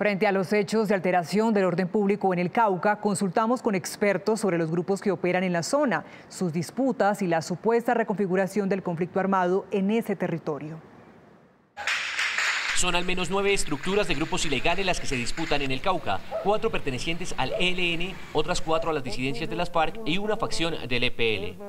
Frente a los hechos de alteración del orden público en el Cauca, consultamos con expertos sobre los grupos que operan en la zona, sus disputas y la supuesta reconfiguración del conflicto armado en ese territorio. Son al menos nueve estructuras de grupos ilegales las que se disputan en el Cauca, cuatro pertenecientes al ELN, otras cuatro a las disidencias de las FARC y una facción del EPL.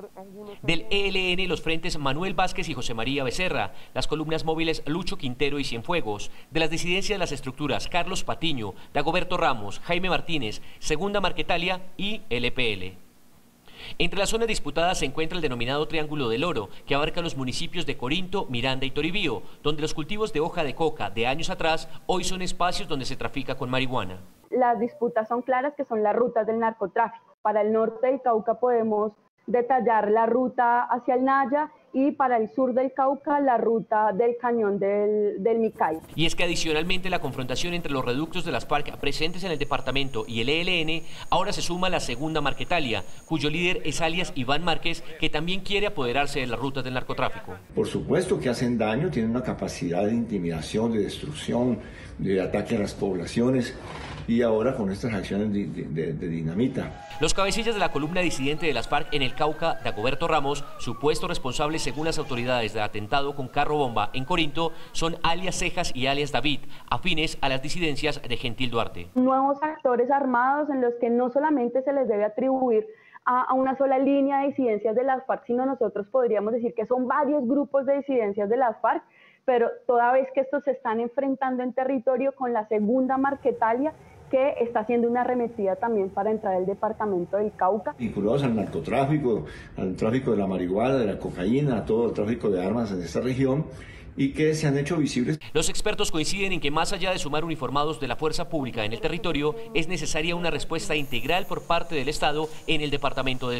Del ELN los frentes Manuel Vázquez y José María Becerra, las columnas móviles Lucho Quintero y Cienfuegos, de las disidencias de las estructuras Carlos Patiño, Dagoberto Ramos, Jaime Martínez, Segunda Marquetalia y el EPL. Entre las zonas disputadas se encuentra el denominado Triángulo del Oro, que abarca los municipios de Corinto, Miranda y Toribío, donde los cultivos de hoja de coca de años atrás hoy son espacios donde se trafica con marihuana. Las disputas son claras, que son las rutas del narcotráfico. Para el norte del Cauca podemos detallar la ruta hacia el Naya y para el sur del Cauca la ruta del cañón del, del Micay. Y es que adicionalmente la confrontación entre los reductos de las FARC presentes en el departamento y el ELN, ahora se suma la segunda Marquetalia, cuyo líder es alias Iván Márquez, que también quiere apoderarse de las rutas del narcotráfico. Por supuesto que hacen daño, tienen una capacidad de intimidación, de destrucción, de ataque a las poblaciones y ahora con estas acciones de, dinamita. Los cabecillas de la columna disidente de las FARC en el Cauca, Dagoberto Ramos, supuesto responsable según las autoridades del atentado con carro bomba en Corinto, son alias Cejas y alias David, afines a las disidencias de Gentil Duarte. Nuevos actores armados en los que no solamente se les debe atribuir a, a, una sola línea de disidencias de las FARC, sino nosotros podríamos decir que son varios grupos de disidencias de las FARC, pero toda vez que estos se están enfrentando en territorio con la segunda Marquetalia, que está haciendo una arremetida también para entrar al departamento del Cauca. Vinculados al narcotráfico, al tráfico de la marihuana, de la cocaína, a todo el tráfico de armas en esta región y que se han hecho visibles. Los expertos coinciden en que más allá de sumar uniformados de la fuerza pública en el territorio, es necesaria una respuesta integral por parte del Estado en el departamento del